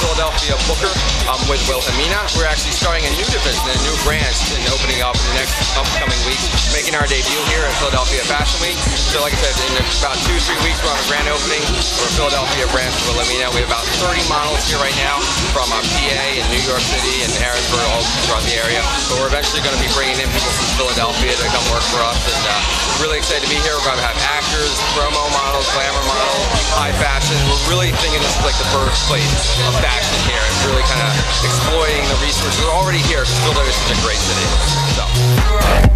Philadelphia Booker um, with Wilhelmina. We're actually starting a new division, a new branch, and opening up in the next upcoming weeks, making our debut here at Philadelphia Fashion Week. So like I said, in about two, three weeks, we're on a grand opening for Philadelphia branch of Wilhelmina. We have about 30 models here right now from uh, PA and New York City and Harrisburg, all throughout the area. But we're eventually going to be bringing in people from Philadelphia to come work for us, and uh, really excited to be here. We're going to have actors, promo models, glamour models, high really thinking this is like the birthplace of fashion here, and really kind of exploiting the resources. Already here because Philadelphia is such a great city. So.